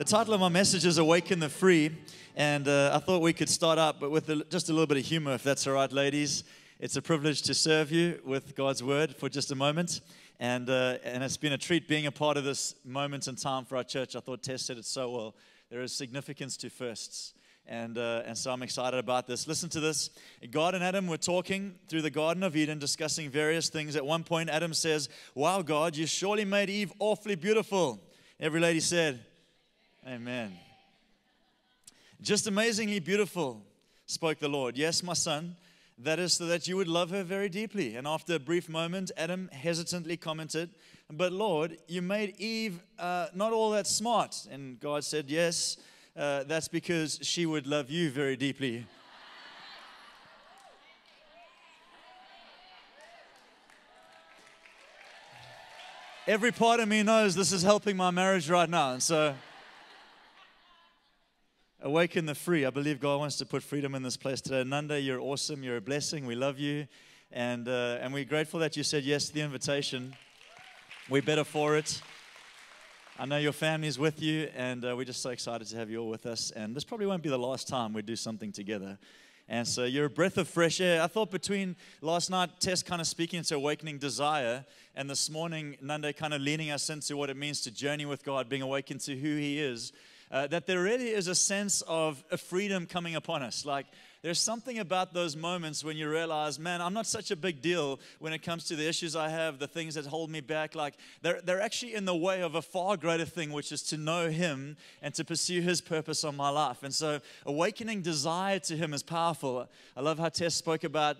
The title of my message is Awaken the Free, and uh, I thought we could start up, but with a, just a little bit of humor, if that's all right, ladies. It's a privilege to serve you with God's word for just a moment, and, uh, and it's been a treat being a part of this moment in time for our church. I thought Tess said it so well. There is significance to firsts. And, uh, and so I'm excited about this. Listen to this. God and Adam were talking through the Garden of Eden, discussing various things. At one point, Adam says, Wow, God, you surely made Eve awfully beautiful. Every lady said, Amen. Just amazingly beautiful, spoke the Lord. Yes, my son, that is so that you would love her very deeply. And after a brief moment, Adam hesitantly commented, But Lord, you made Eve uh, not all that smart. And God said, Yes uh, that's because she would love you very deeply. Every part of me knows this is helping my marriage right now. And so, awaken the free. I believe God wants to put freedom in this place today. Nanda, you're awesome. You're a blessing. We love you. And, uh, and we're grateful that you said yes to the invitation. We're better for it. I know your family's with you, and uh, we're just so excited to have you all with us. And this probably won't be the last time we do something together. And so you're a breath of fresh air. I thought between last night, Tess kind of speaking into awakening desire, and this morning, Nanda kind of leading us into what it means to journey with God, being awakened to who He is, uh, that there really is a sense of a freedom coming upon us. Like there's something about those moments when you realize, man, I'm not such a big deal when it comes to the issues I have, the things that hold me back. Like, they're, they're actually in the way of a far greater thing, which is to know Him and to pursue His purpose on my life. And so, awakening desire to Him is powerful. I love how Tess spoke about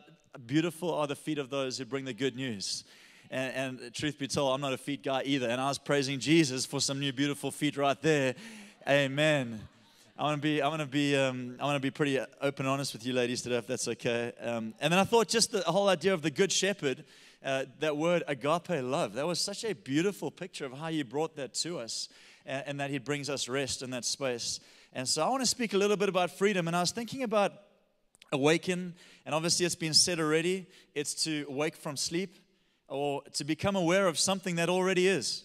beautiful are the feet of those who bring the good news. And, and, truth be told, I'm not a feet guy either. And I was praising Jesus for some new beautiful feet right there. Amen. I want to be, I want to be, um, I want to be pretty open and honest with you, ladies, today, if that's okay. Um, and then I thought just the whole idea of the good shepherd, uh, that word agape love, that was such a beautiful picture of how you brought that to us, and, and that He brings us rest in that space. And so I want to speak a little bit about freedom. And I was thinking about awaken, and obviously it's been said already. It's to wake from sleep, or to become aware of something that already is.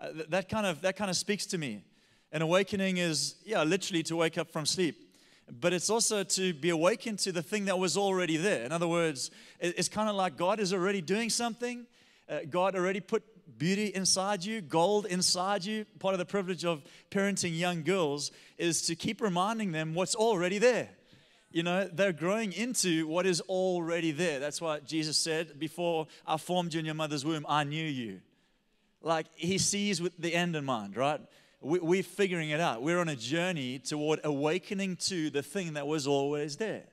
Uh, that kind of that kind of speaks to me. An awakening is, yeah, literally to wake up from sleep. But it's also to be awakened to the thing that was already there. In other words, it's kind of like God is already doing something. Uh, God already put beauty inside you, gold inside you. Part of the privilege of parenting young girls is to keep reminding them what's already there. You know, they're growing into what is already there. That's why Jesus said, Before I formed you in your mother's womb, I knew you. Like he sees with the end in mind, right? We, are figuring it out. We're on a journey toward awakening to the thing that was always there.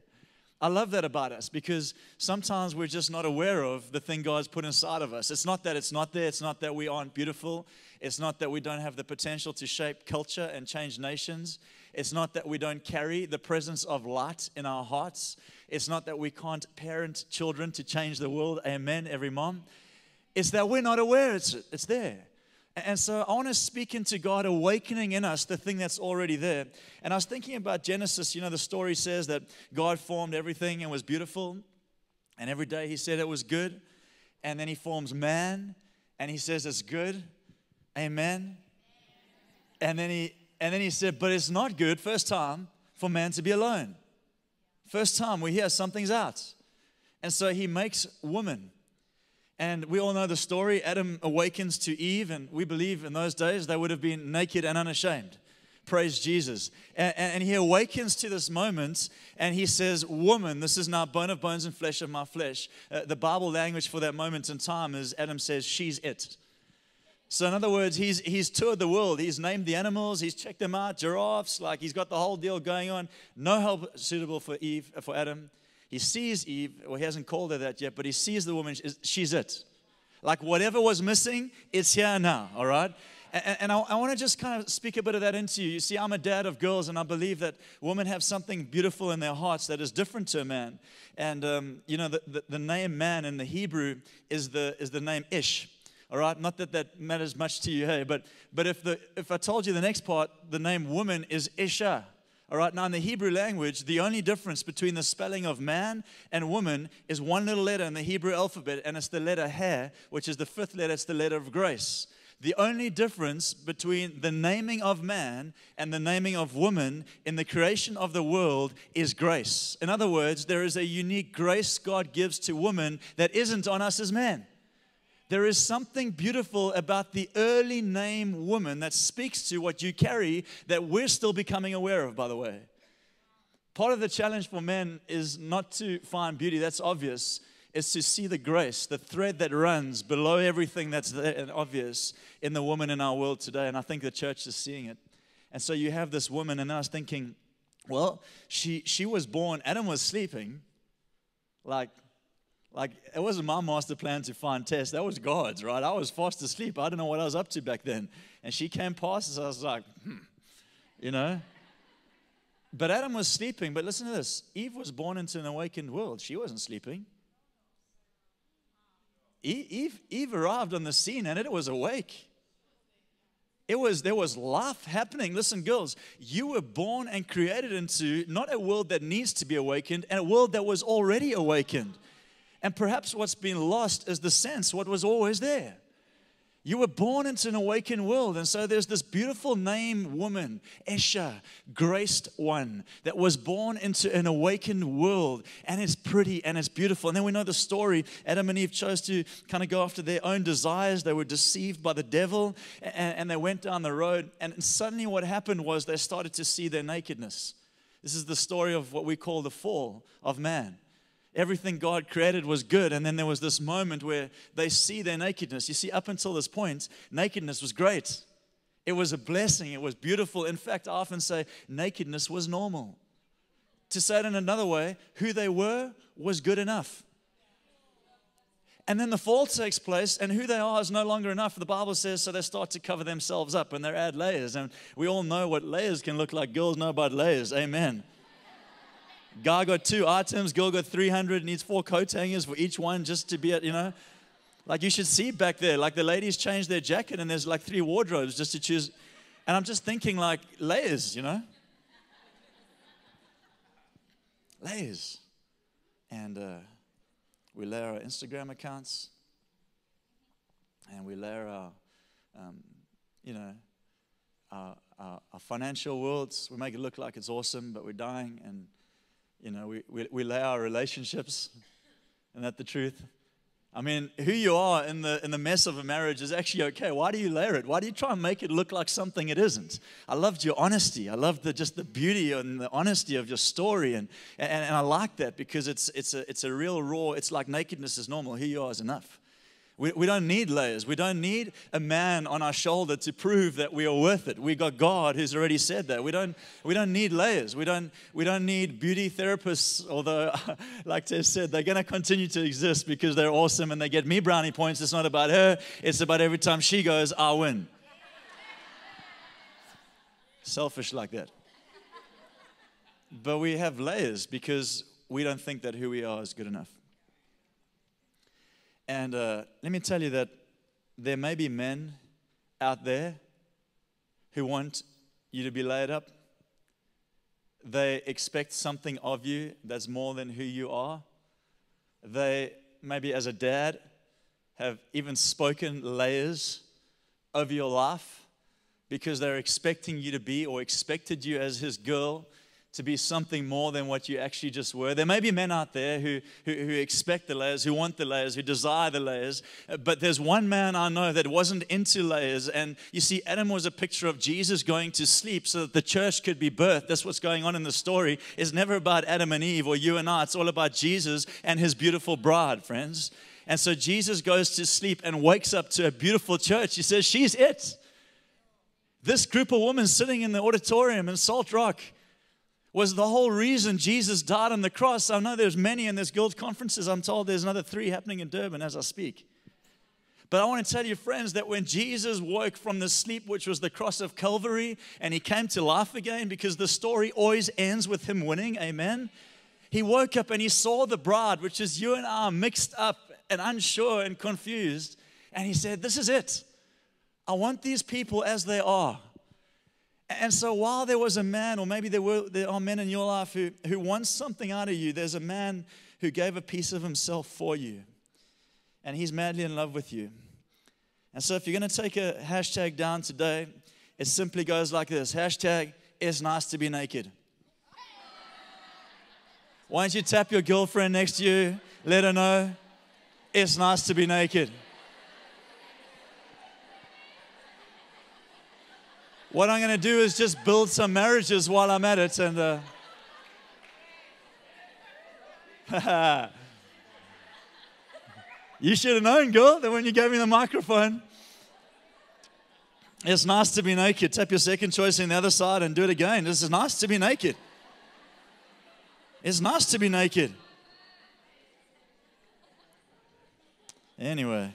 I love that about us because sometimes we're just not aware of the thing God's put inside of us. It's not that it's not there, it's not that we aren't beautiful, it's not that we don't have the potential to shape culture and change nations. It's not that we don't carry the presence of light in our hearts. It's not that we can't parent children to change the world. Amen, every mom. It's that we're not aware it's, it's there. And so I want to speak into God awakening in us the thing that's already there. And I was thinking about Genesis. You know, the story says that God formed everything and was beautiful. And every day he said it was good. And then he forms man and he says it's good. Amen. And then he and then he said, but it's not good, first time, for man to be alone. First time we hear something's out. And so he makes woman. And we all know the story. Adam awakens to Eve, and we believe in those days they would have been naked and unashamed. Praise Jesus. And, and, he awakens to this moment and he says, Woman, this is now bone of bones and flesh of my flesh. Uh, the Bible language for that moment in time is Adam says, She's it. So, in other words, he's, he's toured the world. He's named the animals, he's checked them out, giraffes, like he's got the whole deal going on. No help suitable for Eve, for Adam. He sees Eve, well, he hasn't called her that yet, but he sees the woman, she's it. Like whatever was missing, it's here now, all right? And, and I, I want to just kind of speak a bit of that into you. You see, I'm a dad of girls, and I believe that women have something beautiful in their hearts that is different to a man. And, um, you know, the, the, the name man in the Hebrew is the, is the name Ish all right not that that matters much to you hey but but if the if i told you the next part the name woman is isha all right, now in the Hebrew language, the only difference between the spelling of man and woman is one little letter in the Hebrew alphabet, and it's the letter He, which is the fifth letter, it's the letter of grace. the only difference between the naming of man and the naming of woman in the creation of the world is grace. In other words, there is a unique grace God gives to woman that isn't on us as men. There is something beautiful about the early name woman that speaks to what you carry that we're still becoming aware of, by the way. Part of the challenge for men is not to find beauty, that's obvious, is to see the grace, the thread that runs below everything that's and obvious in the woman in our world today. And I think the church is seeing it. And so you have this woman, and I was thinking, well, she, she was born, Adam was sleeping. Like, like, it wasn't my master plan to find Tess. That was God's, right? I was fast asleep. I don't know what I was up to back then. And she came past us. I was like, hmm, you know? But Adam was sleeping. But listen to this Eve was born into an awakened world. She wasn't sleeping. Eve, Eve arrived on the scene and it was awake. It was there was life happening. Listen, girls, you were born and created into not a world that needs to be awakened, and a world that was already awakened. And perhaps what's been lost is the sense what was always there. You were born into an awakened world. And so there's this beautiful name woman, Esha, graced one, that was born into an awakened world. And it's pretty and it's beautiful. And then we know the story. Adam and Eve chose to kind of go after their own desires. They were deceived by the devil and, and they went down the road. And suddenly what happened was they started to see their nakedness. This is the story of what we call the fall of man everything God created was good. And then there was this moment where they see their nakedness. You see, up until this point, nakedness was great. It was a blessing. It was beautiful. In fact, I often say nakedness was normal. To say it in another way, who they were was good enough. And then the fall takes place, and who they are is no longer enough. The Bible says, so they start to cover themselves up and they add layers. And we all know what layers can look like. Girls know about layers. Amen. Guy got two items, girl got 300, needs four coat hangers for each one just to be at, you know. Like you should see back there, like the ladies change their jacket and there's like three wardrobes just to choose. And I'm just thinking like layers, you know. Layers. And uh, we layer our Instagram accounts and we layer our, um, you know, our, our, our financial worlds. We make it look like it's awesome, but we're dying and you know, we, we, we lay our relationships. Isn't that the truth? I mean, who you are in the, in the mess of a marriage is actually okay. Why do you layer it? Why do you try and make it look like something it isn't? I loved your honesty. I loved the, just the beauty and the honesty of your story. And, and, and I like that because it's, it's, a, it's a real raw, it's like nakedness is normal. Who you are is enough. We, we don't need layers. We don't need a man on our shoulder to prove that we are worth it. We got God who's already said that. We don't, we don't need layers. We don't, we don't need beauty therapists, although, like Tess said, they're going to continue to exist because they're awesome and they get me brownie points. It's not about her, it's about every time she goes, I win. Selfish like that. But we have layers because we don't think that who we are is good enough. And uh, let me tell you that there may be men out there who want you to be laid up. They expect something of you that's more than who you are. They, maybe as a dad, have even spoken layers of your life because they're expecting you to be or expected you as his girl to be something more than what you actually just were. There may be men out there who, who, who, expect the layers, who want the layers, who desire the layers, uh, but there's one man I know that wasn't into layers. And you see, Adam was a picture of Jesus going to sleep so that the church could be birthed. That's what's going on in the story. It's never about Adam and Eve or you and I, it's all about Jesus and his beautiful bride, friends. And so Jesus goes to sleep and wakes up to a beautiful church. He says, She's it. This group of women sitting in the auditorium in Salt Rock was the whole reason Jesus died on the cross. I know there's many in this girls' conferences. I'm told there's another three happening in Durban as I speak. But I want to tell you, friends, that when Jesus woke from the sleep, which was the cross of Calvary, and he came to life again, because the story always ends with him winning, amen. He woke up and he saw the bride, which is you and I, mixed up and unsure and confused. And he said, This is it. I want these people as they are. And so while there was a man, or maybe there were there are men in your life who, who want something out of you, there's a man who gave a piece of himself for you. And he's madly in love with you. And so if you're going to take a hashtag down today, it simply goes like this hashtag, it's nice to be naked. Why don't you tap your girlfriend next to you, let her know it's nice to be naked. What I'm going to do is just build some marriages while I'm at it. And uh, you should have known, girl, that when you gave me the microphone, it's nice to be naked. Tap your second choice on the other side and do it again. This is nice to be naked. It's nice to be naked. Anyway,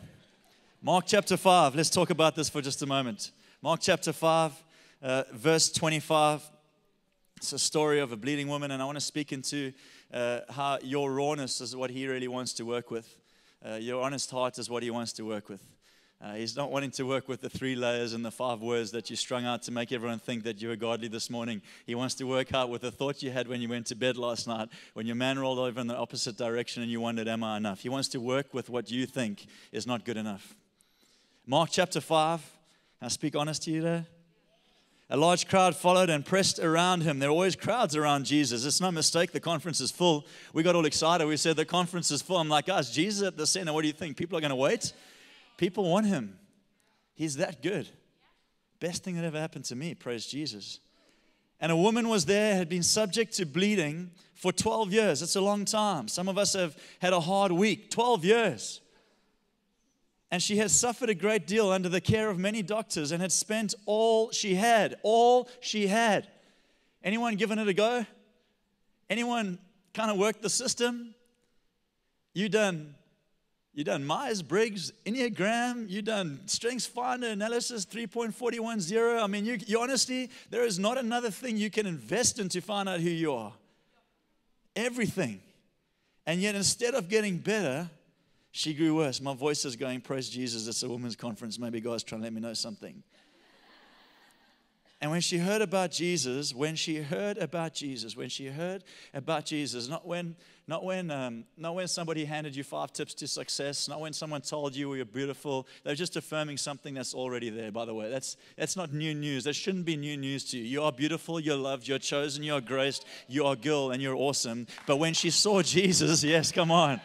Mark chapter 5. Let's talk about this for just a moment. Mark chapter 5, uh, verse 25. It's a story of a bleeding woman, and I want to speak into uh, how your rawness is what he really wants to work with. Uh, your honest heart is what he wants to work with. Uh, he's not wanting to work with the three layers and the five words that you strung out to make everyone think that you were godly this morning. He wants to work out with the thought you had when you went to bed last night, when your man rolled over in the opposite direction and you wondered, Am I enough? He wants to work with what you think is not good enough. Mark chapter 5. I speak honest to you there. A large crowd followed and pressed around him. There are always crowds around Jesus. It's no mistake, the conference is full. We got all excited. We said, The conference is full. I'm like, guys, Jesus at the center. What do you think? People are going to wait? People want him. He's that good. Best thing that ever happened to me, praise Jesus. And a woman was there, had been subject to bleeding for 12 years. It's a long time. Some of us have had a hard week, 12 years. And she had suffered a great deal under the care of many doctors and had spent all she had, all she had. Anyone given it a go? Anyone kind of worked the system? You done you done Myers Briggs, Enneagram, you done Strengths Finder analysis 3.410. I mean, you, you honestly, there is not another thing you can invest in to find out who you are. Everything. And yet, instead of getting better, she grew worse. My voice is going, Praise Jesus, it's a women's conference. Maybe God's trying to let me know something. And when she heard about Jesus, when she heard about Jesus, when she heard about Jesus, not when not when, um, not when somebody handed you five tips to success, not when someone told you you're beautiful. They're just affirming something that's already there, by the way. That's, that's not new news. That shouldn't be new news to you. You are beautiful, you're loved, you're chosen, you're graced, you are girl, and you're awesome. But when she saw Jesus, yes, come on.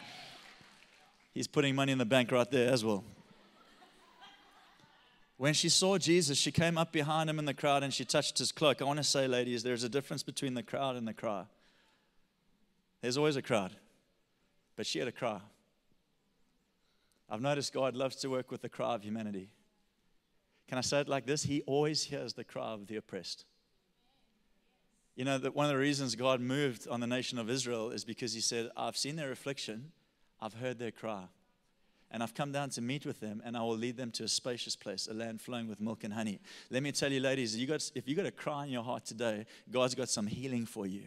He's putting money in the bank right there as well. When she saw Jesus, she came up behind him in the crowd and she touched his cloak. I want to say, ladies, there's a difference between the crowd and the cry. There's always a crowd, but she had a cry. I've noticed God loves to work with the cry of humanity. Can I say it like this? He always hears the cry of the oppressed. You know, that one of the reasons God moved on the nation of Israel is because He said, I've seen their affliction, I've heard their cry, and I've come down to meet with them, and I will lead them to a spacious place, a land flowing with milk and honey. Let me tell you, ladies, you got, if you got a cry in your heart today, God's got some healing for you.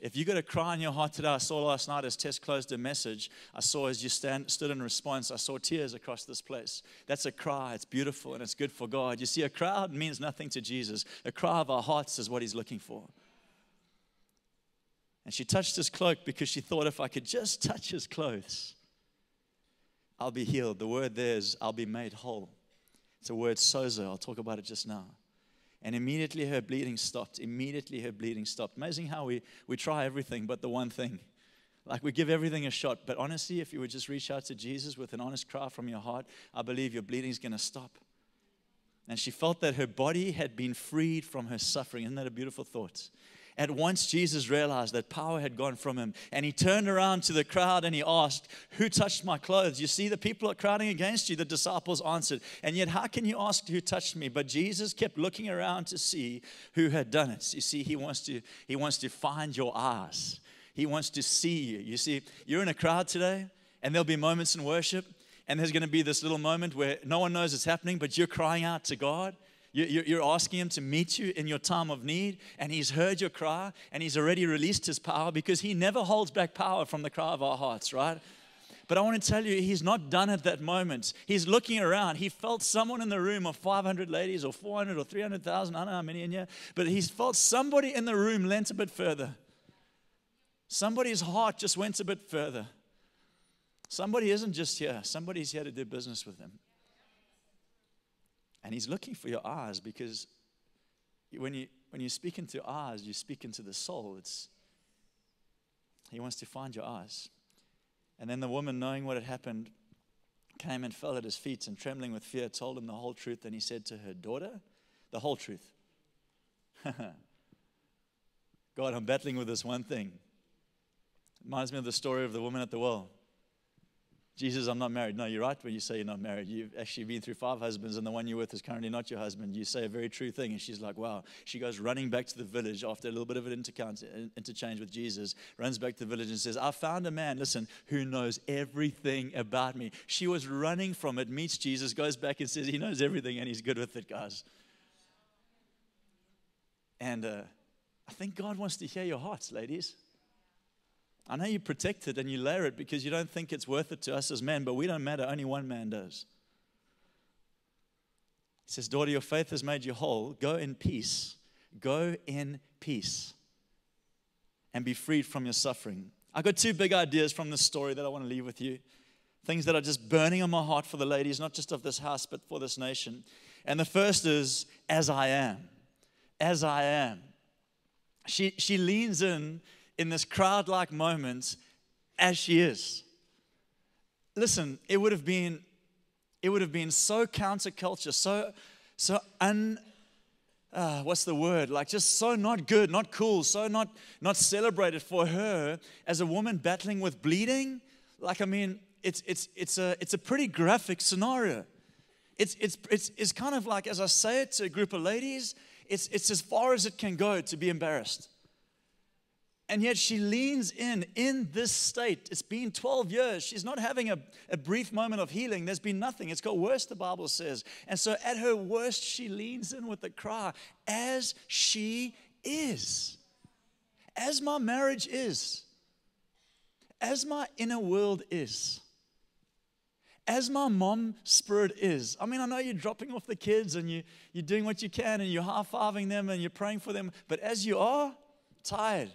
If you got a cry in your heart today, I saw last night as Tess closed a message, I saw as you stand, stood in response, I saw tears across this place. That's a cry. It's beautiful and it's good for God. You see, a crowd means nothing to Jesus. A cry of our hearts is what He's looking for. And she touched his cloak because she thought if I could just touch his clothes, I'll be healed. The word there is, I'll be made whole. It's a word sozo. I'll talk about it just now. And immediately her bleeding stopped. Immediately her bleeding stopped. Amazing how we, we try everything but the one thing. Like we give everything a shot. But honestly, if you would just reach out to Jesus with an honest cry from your heart, I believe your bleeding is going to stop. And she felt that her body had been freed from her suffering. Isn't that a beautiful thought? At once, Jesus realized that power had gone from him. And he turned around to the crowd and he asked, Who touched my clothes? You see, the people are crowding against you. The disciples answered. And yet, how can you ask who touched me? But Jesus kept looking around to see who had done it. You see, he wants to, he wants to find your eyes, he wants to see you. You see, you're in a crowd today, and there'll be moments in worship. And there's going to be this little moment where no one knows it's happening, but you're crying out to God you're asking Him to meet you in your time of need, and He's heard your cry, and He's already released His power because He never holds back power from the cry of our hearts, right? But I want to tell you, He's not done at that moment. He's looking around. He felt someone in the room of 500 ladies, or 400, or 300,000, I don't know how many in here, but He's felt somebody in the room lent a bit further. Somebody's heart just went a bit further. Somebody isn't just here, somebody's here to do business with Him. And he's looking for your eyes because when you, when you speak into eyes, you speak into the soul. It's, he wants to find your eyes. And then the woman, knowing what had happened, came and fell at his feet and trembling with fear told him the whole truth. And he said to her, Daughter, the whole truth. God, I'm battling with this one thing. It Reminds me of the story of the woman at the well. Jesus, I'm not married. No, you're right when you say you're not married. You've actually been through five husbands, and the one you're with is currently not your husband. You say a very true thing. And she's like, wow. She goes running back to the village after a little bit of an interchange with Jesus, runs back to the village and says, I found a man, listen, who knows everything about me. She was running from it, meets Jesus, goes back and says, He knows everything, and he's good with it, guys. And uh, I think God wants to hear your hearts, ladies. I know you protect it and you layer it because you don't think it's worth it to us as men, but we don't matter. Only one man does. He says, Daughter, your faith has made you whole. Go in peace. Go in peace and be freed from your suffering. I got two big ideas from this story that I want to leave with you. Things that are just burning on my heart for the ladies, not just of this house, but for this nation. And the first is, As I am. As I am. She, she leans in in this crowd like moment as she is. Listen, it would have been it would have been so counterculture, so so un uh, what's the word? Like just so not good, not cool, so not not celebrated for her as a woman battling with bleeding. Like I mean, it's it's it's a it's a pretty graphic scenario. It's it's it's it's kind of like as I say it to a group of ladies, it's it's as far as it can go to be embarrassed. And yet she leans in in this state. It's been 12 years. She's not having a, a brief moment of healing. There's been nothing. It's got worse, the Bible says. And so at her worst, she leans in with a cry, as she is, as my marriage is, as my inner world is as my mom spirit is. I mean, I know you're dropping off the kids and you, you're doing what you can and you're half fiving them and you're praying for them, but as you are, tired,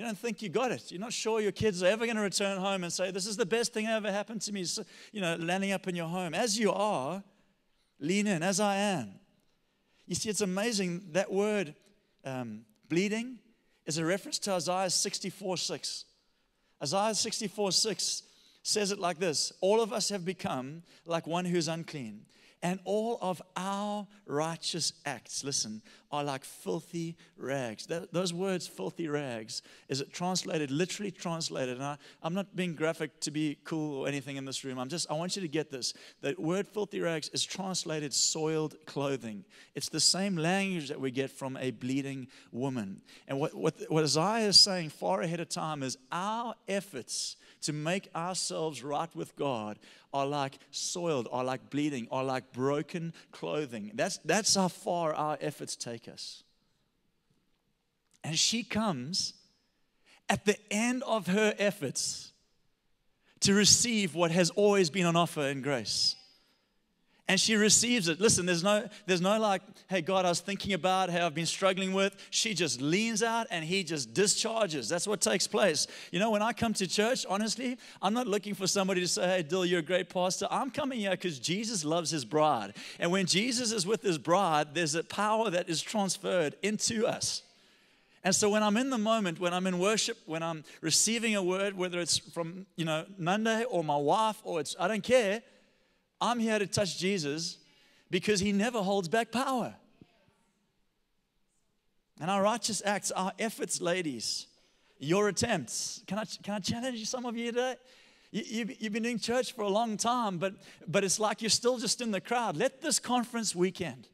you don't think you got it. You're not sure your kids are ever going to return home and say, This is the best thing that ever happened to me. You know, landing up in your home. As you are, lean in, as I am. You see, it's amazing. That word, um, bleeding, is a reference to Isaiah 64 6. Isaiah 64 6 says it like this All of us have become like one who's unclean and all of our righteous acts, listen, are like filthy rags. That, those words, filthy rags, is it translated, literally translated? And I, I'm not being graphic to be cool or anything in this room. I'm just, I want you to get this. The word filthy rags is translated soiled clothing. It's the same language that we get from a bleeding woman. And what, what, what Isaiah is saying far ahead of time is our efforts to make ourselves right with God are like soiled, are like bleeding, are like broken clothing. That's, that's how far our efforts take us. And she comes at the end of her efforts to receive what has always been on offer in grace and she receives it. Listen, there's no, there's no like, hey, God, I was thinking about how I've been struggling with. She just leans out and he just discharges. That's what takes place. You know, when I come to church, honestly, I'm not looking for somebody to say, hey, Dyl, you're a great pastor. I'm coming here because Jesus loves his bride. And when Jesus is with his bride, there's a power that is transferred into us. And so when I'm in the moment, when I'm in worship, when I'm receiving a word, whether it's from, you know, Monday or my wife or it's, I don't care, I'm here to touch Jesus because he never holds back power. And our righteous acts, our efforts, ladies, your attempts. Can I, can I challenge some of you today? You, you, you've been doing church for a long time, but, but it's like you're still just in the crowd. Let this conference weekend,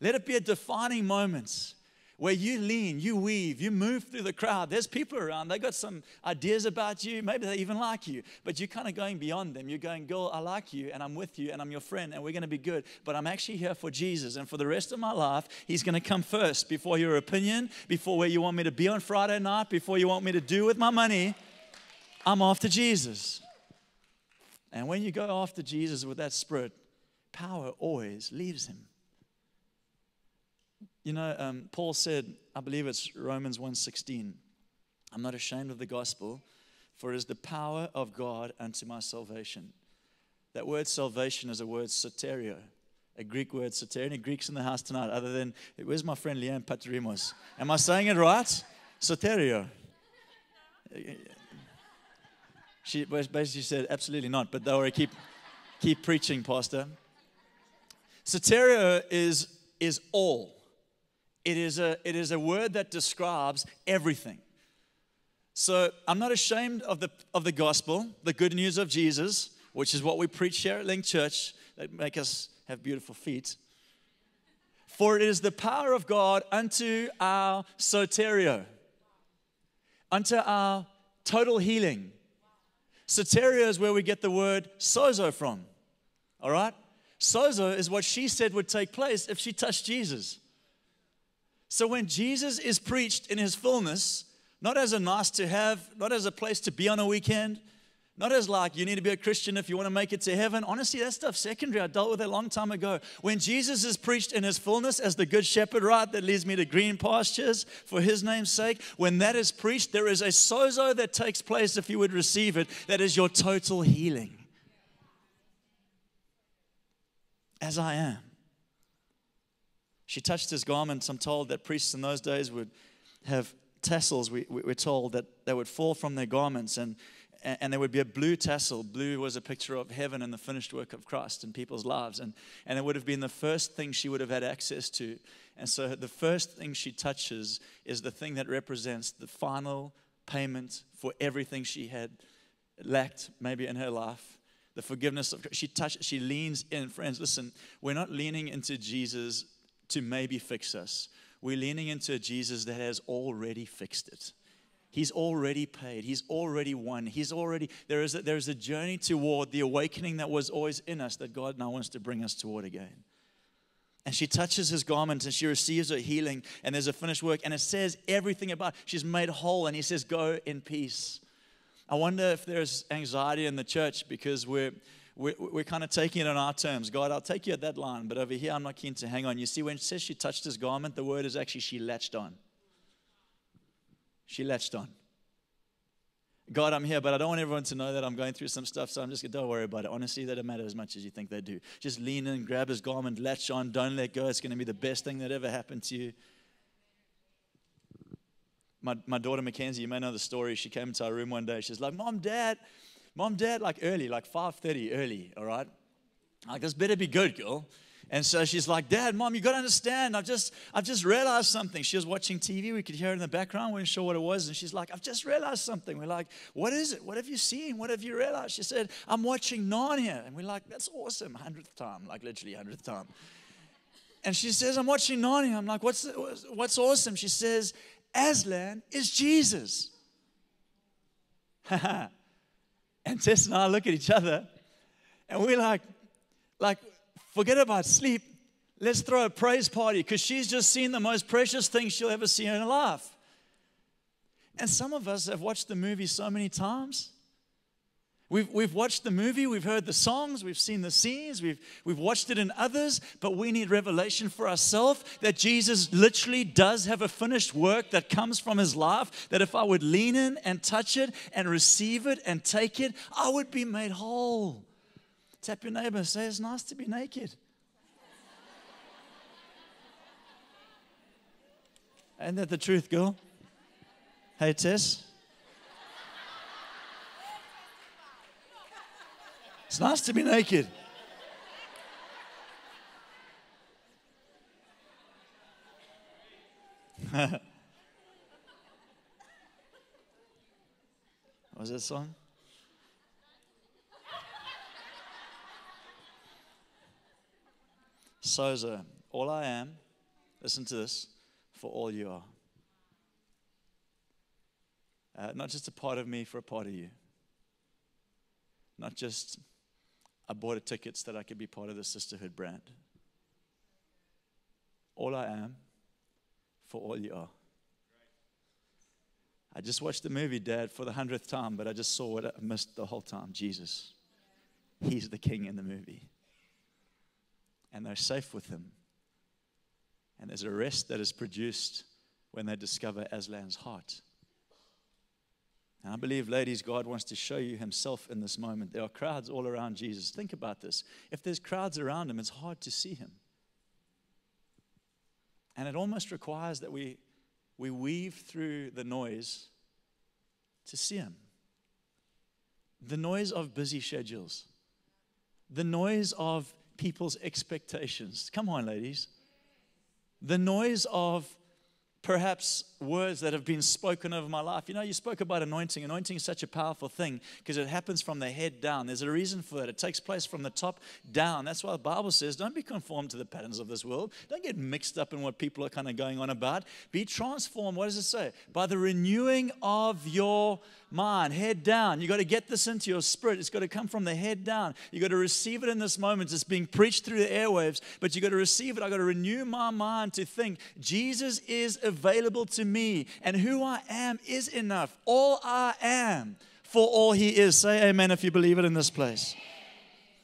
let it be a defining moment where you lean, you weave, you move through the crowd. There's people around, they got some ideas about you, maybe they even like you, but you're kind of going beyond them. You're going, Girl, I like you, and I'm with you, and I'm your friend, and we're going to be good, but I'm actually here for Jesus, and for the rest of my life, He's going to come first before your opinion, before where you want me to be on Friday night, before you want me to do with my money. I'm after Jesus. And when you go after Jesus with that spirit, power always leaves him. You know, um, Paul said, I believe it's Romans 1:16, I'm not ashamed of the gospel, for it is the power of God unto my salvation. That word salvation is a word soterio. a Greek word, soteria. Any Greeks in the house tonight other than, where's my friend Leanne Patrimos? Am I saying it right? Soterio. She basically said, absolutely not, but don't keep, keep preaching, Pastor. Soteria is, is all. It is, a, it is a word that describes everything. So I'm not ashamed of the, of the gospel, the good news of Jesus, which is what we preach here at Linc Church that make us have beautiful feet. For it is the power of God unto our soterio, unto our total healing. Soterio is where we get the word sozo from. All right? Sozo is what she said would take place if she touched Jesus. So when Jesus is preached in his fullness, not as a nice to have, not as a place to be on a weekend, not as like you need to be a Christian if you want to make it to heaven. Honestly, that stuff's secondary. I dealt with it a long time ago. When Jesus is preached in his fullness as the good shepherd, right, that leads me to green pastures for his name's sake, when that is preached, there is a sozo that takes place if you would receive it, that is your total healing. As I am. She touched his garments. I'm told that priests in those days would have tassels, we, we, are told, that they would fall from their garments. And and there would be a blue tassel. Blue was a picture of heaven and the finished work of Christ in people's lives. And, and it would have been the first thing she would have had access to. And so the first thing she touches is the thing that represents the final payment for everything she had lacked, maybe in her life. The forgiveness of she touch, she leans in. Friends, listen, we're not leaning into Jesus to maybe fix us. We're leaning into Jesus that has already fixed it. He's already paid. He's already won. He's already, there is, a, there is a journey toward the awakening that was always in us that God now wants to bring us toward again. And she touches his garment and she receives her healing, and there's a finished work. And it says everything about she's made whole, and he says, Go in peace. I wonder if there's anxiety in the church because we're, we're, we're kind of taking it on our terms. God, I'll take you at that line, but over here I'm not keen to hang on. You see, when it says she touched his garment, the word is actually she latched on she latched on. God, I'm here, but I don't want everyone to know that I'm going through some stuff, so I'm just going to, don't worry about it. Honestly, that doesn't matter as much as you think they do. Just lean in, grab his garment, latch on, don't let go. It's going to be the best thing that ever happened to you. My, my daughter Mackenzie, you may know the story. She came into our room one day. She's like, Mom, Dad, Mom, Dad, like early, like 5.30 early, all right? Like, this better be good, girl. And so she's like, Dad, Mom, you got to understand. I've just, I've just realized something. She was watching TV. We could hear in the background. We weren't sure what it was. And she's like, I've just realized something. We're like, What is it? What have you seen? What have you realized? She said, I'm watching Narnia. And we're like, That's awesome. Hundredth time, like literally hundredth time. And she says, I'm watching Narnia. I'm like, What's, what's awesome? She says, Aslan is Jesus. and Tess and I look at each other and we're like, like, Forget about sleep. Let's throw a praise party because she's just seen the most precious thing she'll ever see in her life. And some of us have watched the movie so many times. We've, we've watched the movie, we've heard the songs, we've seen the scenes, we've, we've watched it in others, but we need revelation for ourselves that Jesus literally does have a finished work that comes from his life. That if I would lean in and touch it and receive it and take it, I would be made whole. Tap your neighbor, say it's nice to be naked. Ain't that the truth, girl? Hey, Tess. It's nice to be naked. was that song? sozo, all I am, listen to this, for all you are. Uh, not just a part of me for a part of you. Not just I bought a tickets that I could be part of the sisterhood brand. All I am for all you are. I just watched the movie, Dad, for the hundredth time, but I just saw what I missed the whole time Jesus. He's the king in the movie and they're safe with him. And there's a rest that is produced when they discover Aslan's heart. And I believe, ladies, God wants to show you Himself in this moment. There are crowds all around Jesus. Think about this. If there's crowds around Him, it's hard to see Him. And it almost requires that we, we weave through the noise to see Him. The noise of busy schedules, the noise of people's expectations. Come on, ladies. The noise of perhaps words that have been spoken over my life. You know, you spoke about anointing. Anointing is such a powerful thing because it happens from the head down. There's a reason for that. It takes place from the top down. That's why the Bible says don't be conformed to the patterns of this world. Don't get mixed up in what people are kind of going on about. Be transformed. What does it say? By the renewing of your mind, head down. You got to get this into your spirit. It's got to come from the head down. You got to receive it in this moment. It's being preached through the airwaves, but you got to receive it. I got to renew my mind to think Jesus is available to me, and who I am is enough. All I am for all He is. Say amen if you believe it in this place.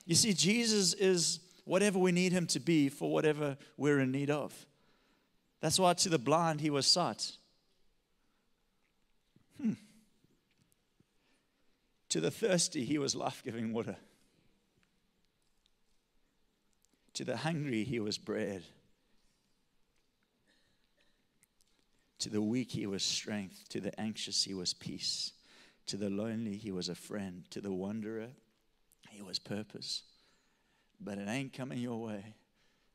You see, Jesus is whatever we need Him to be for whatever we're in need of. That's why to the blind He was sight. Hmm. To the thirsty, he was life giving water. To the hungry, he was bread. To the weak, he was strength. To the anxious, he was peace. To the lonely, he was a friend. To the wanderer, he was purpose. But it ain't coming your way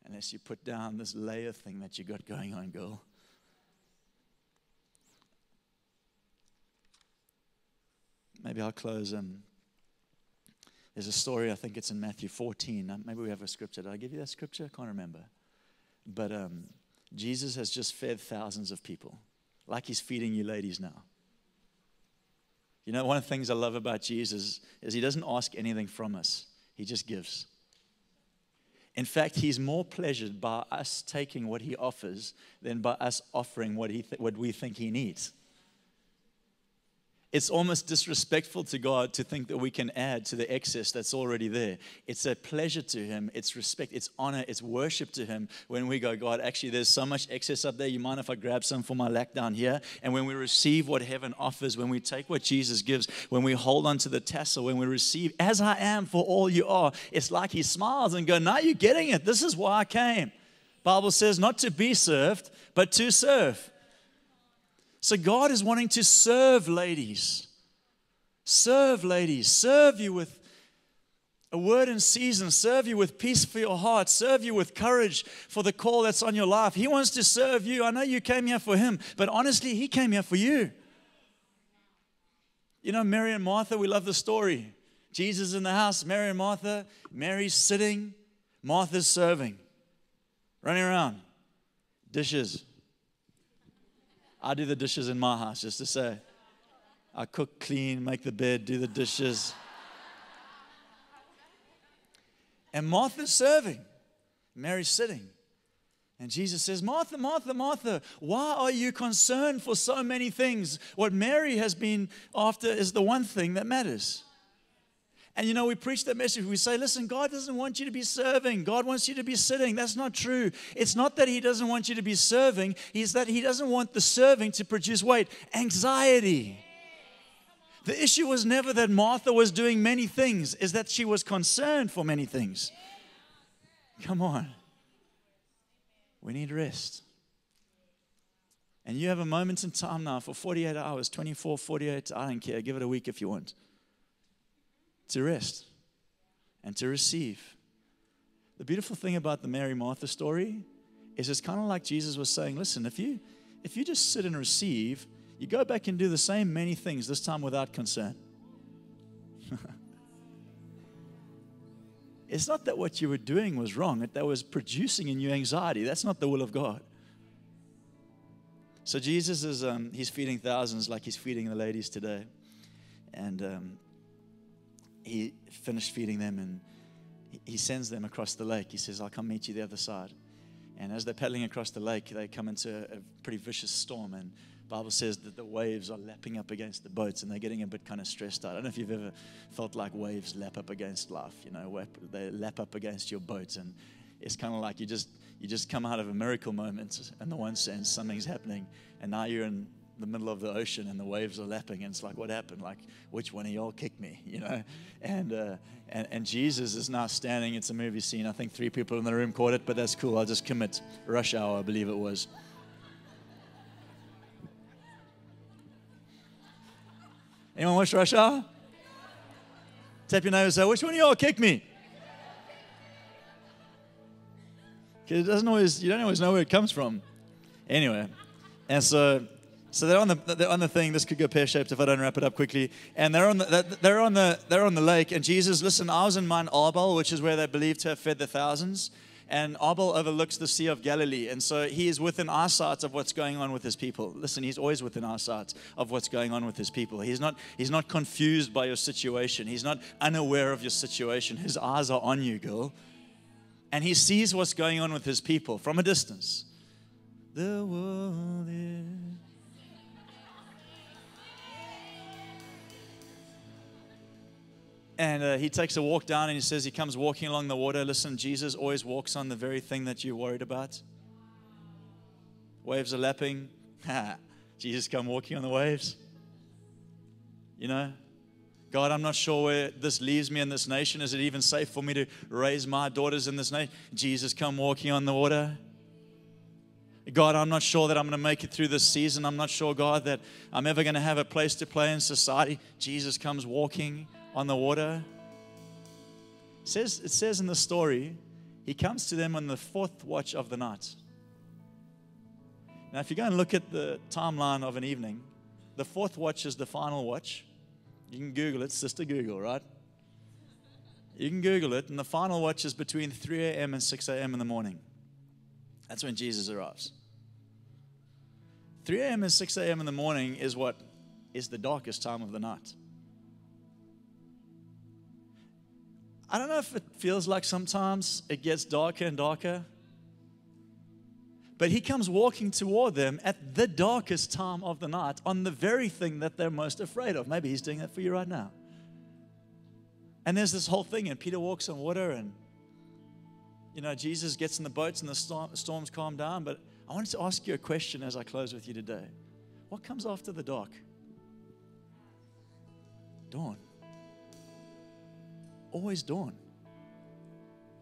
unless you put down this layer thing that you got going on, girl. Maybe I'll close. Um, there's a story, I think it's in Matthew 14. Uh, maybe we have a scripture. Did I give you that scripture? I can't remember. But um, Jesus has just fed thousands of people, like he's feeding you ladies now. You know, one of the things I love about Jesus is he doesn't ask anything from us, he just gives. In fact, he's more pleasured by us taking what he offers than by us offering what, he th- what we think he needs it's almost disrespectful to God to think that we can add to the excess that's already there. It's a pleasure to Him, it's respect, it's honor, it's worship to Him when we go, God, actually, there's so much excess up there. You mind if I grab some for my lack down here? And when we receive what heaven offers, when we take what Jesus gives, when we hold on to the tassel, when we receive, as I am for all you are, it's like He smiles and go, Now you're getting it. This is why I came. Bible says not to be served, but to serve. So God is wanting to serve ladies. Serve ladies. Serve you with a word in season, serve you with peace for your heart, serve you with courage for the call that's on your life. He wants to serve you. I know you came here for him, but honestly, he came here for you. You know, Mary and Martha, we love the story. Jesus in the house, Mary and Martha, Mary's sitting, Martha's serving, running around, dishes, I do the dishes in my house, just to say. I cook, clean, make the bed, do the dishes. And Martha's serving, Mary's sitting. And Jesus says, Martha, Martha, Martha, why are you concerned for so many things? What Mary has been after is the one thing that matters. And you know, we preach that message. We say, listen, God doesn't want you to be serving. God wants you to be sitting. That's not true. It's not that He doesn't want you to be serving, He's that He doesn't want the serving to produce weight, anxiety. The issue was never that Martha was doing many things, is that she was concerned for many things. Come on. We need rest. And you have a moment in time now for 48 hours, 24, 48, I don't care. Give it a week if you want to rest and to receive. The beautiful thing about the Mary Martha story is it's kind of like Jesus was saying, listen, if you if you just sit and receive, you go back and do the same many things, this time without concern. it's not that what you were doing was wrong, that was producing in you anxiety. That's not the will of God. So Jesus is um, he's feeding thousands like he's feeding the ladies today. And um, he finished feeding them and he sends them across the lake. He says, I'll come meet you the other side. And as they're paddling across the lake, they come into a pretty vicious storm. And Bible says that the waves are lapping up against the boats and they're getting a bit kind of stressed out. I don't know if you've ever felt like waves lap up against life, you know, they lap up against your boats. And it's kind of like you just, you just come out of a miracle moment in the one sense, something's happening. And now you're in the middle of the ocean and the waves are lapping and it's like what happened? Like which one of y'all kicked me you know? And uh, and, and jesus is now standing it's a movie scene. I think three people in the room caught it but that's cool. I'll just commit rush hour i believe it was. Anyone watch rush hour? Tap your neighbor and say which one of y'all kicked me? Because it doesn't always you don't always know where it comes from. Anyway and so so they're on the they're on the thing. This could go pear shaped if I don't wrap it up quickly. And they're on the they're on the they're on the lake. And Jesus, listen, I was in Mount Arbel, which is where they believe to have fed the thousands. And Arbel overlooks the Sea of Galilee. And so he is within eyesight of what's going on with his people. Listen, he's always within eyesight of what's going on with his people. He's not, he's not confused by your situation. He's not unaware of your situation. His eyes are on you, girl. And he sees what's going on with his people from a distance. The world is And uh, he takes a walk down and he says he comes walking along the water. Listen, Jesus always walks on the very thing that you're worried about. Waves are lapping. Jesus come walking on the waves. You know, God, I'm not sure where this leaves me in this nation. Is it even safe for me to raise my daughters in this nation? Jesus come walking on the water. God, I'm not sure that I'm going to make it through this season. I'm not sure, God, that I'm ever going to have a place to play in society. Jesus comes walking on the water. It says, it says in the story, he comes to them on the fourth watch of the night. Now, if you go and look at the timeline of an evening, the fourth watch is the final watch. You can Google it, Sister Google, right? You can Google it, and the final watch is between 3 a.m. and 6 a.m. in the morning. That's when Jesus arrives. 3 a.m. and 6 a.m. in the morning is what is the darkest time of the night. I don't know if it feels like sometimes it gets darker and darker. But he comes walking toward them at the darkest time of the night on the very thing that they're most afraid of. Maybe he's doing that for you right now. And there's this whole thing, and Peter walks on water, and you know, Jesus gets in the boats and the storm, storms calm down. But I wanted to ask you a question as I close with you today. What comes after the dark? Dawn always dawn.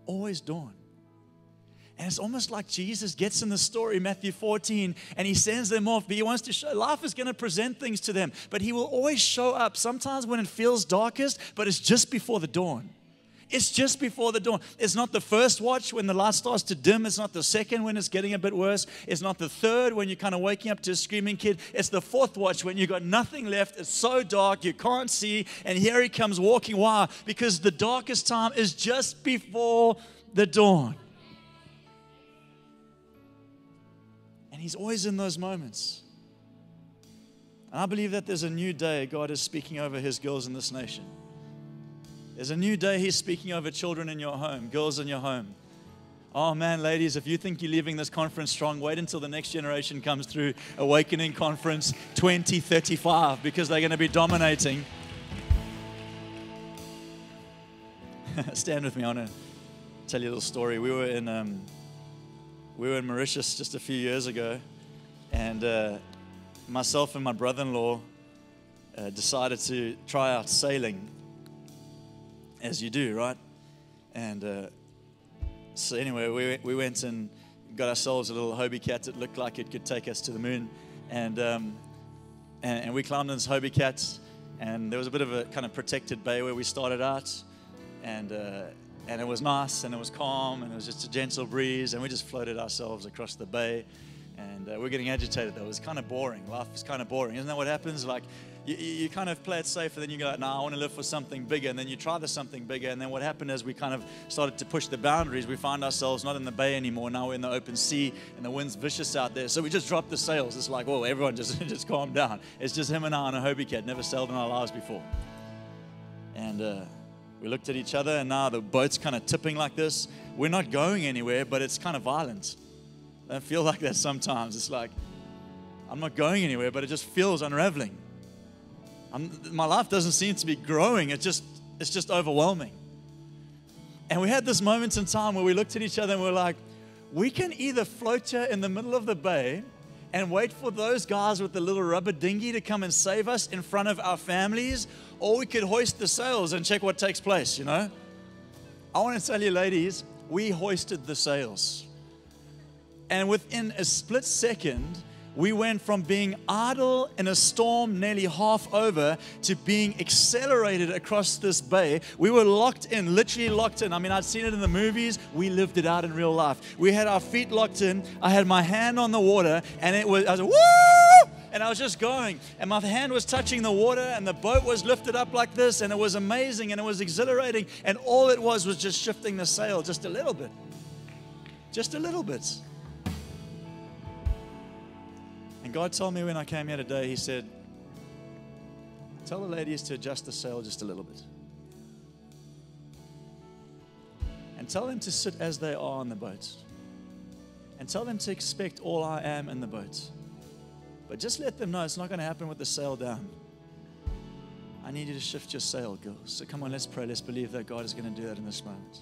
Always dawn. And it's almost like Jesus gets in the story, Matthew 14, and he sends them off. But he wants to show life is going to present things to them. But he will always show up, sometimes when it feels darkest, but it's just before the dawn. It's just before the dawn. It's not the first watch when the light starts to dim. It's not the second when it's getting a bit worse. It's not the third when you're kind of waking up to a screaming kid. It's the fourth watch when you've got nothing left. It's so dark, you can't see. And here he comes walking. Why? Because the darkest time is just before the dawn. And he's always in those moments. And I believe that there's a new day God is speaking over his girls in this nation. There's a new day He's speaking over children in your home, girls in your home. Oh man, ladies, if you think you're leaving this conference strong, wait until the next generation comes through Awakening Conference 2035 because they're going to be dominating. Stand with me. I want to tell you a little story. We were in um, we were in Mauritius just a few years ago, and uh, myself and my brother-in-law uh, decided to try out sailing as you do, right? And uh, so, anyway, we, we went and got ourselves a little Hobie cat that looked like it could take us to the moon. And, um, and, and, we climbed in this Hobie cat, and there was a bit of a kind of protected bay where we started out. And, uh, and it was nice, and it was calm, and it was just a gentle breeze, and we just floated ourselves across the bay. And uh, we're getting agitated though. It was kind of boring. Life is kind of boring. Isn't that what happens? Like you, you kind of play it safe, and then you go, no, I want to live for something bigger. And then you try the something bigger. And then what happened is we kind of started to push the boundaries. We find ourselves not in the bay anymore. Now we're in the open sea, and the wind's vicious out there. So we just dropped the sails. It's like, whoa, everyone just, just calm down. It's just him and I on a Hobie cat. Never sailed in our lives before. And uh, we looked at each other, and now the boat's kind of tipping like this. We're not going anywhere, but it's kind of violent. I feel like that sometimes. It's like, I'm not going anywhere, but it just feels unraveling. I'm, my life doesn't seem to be growing. It just, it's just overwhelming. And we had this moment in time where we looked at each other and we are like, we can either float here in the middle of the bay and wait for those guys with the little rubber dinghy to come and save us in front of our families, or we could hoist the sails and check what takes place, you know? I want to tell you, ladies, we hoisted the sails. And within a split second, we went from being idle in a storm nearly half over to being accelerated across this bay. We were locked in, literally locked in. I mean, I'd seen it in the movies. We lived it out in real life. We had our feet locked in. I had my hand on the water, and it was, I was like, woo! And I was just going, and my hand was touching the water, and the boat was lifted up like this, and it was amazing, and it was exhilarating. And all it was was just shifting the sail just a little bit. Just a little bit. God told me when I came here today, He said, Tell the ladies to adjust the sail just a little bit. And tell them to sit as they are on the boat. And tell them to expect all I am in the boat. But just let them know it's not going to happen with the sail down. I need you to shift your sail, girls. So come on, let's pray. Let's believe that God is going to do that in this moment.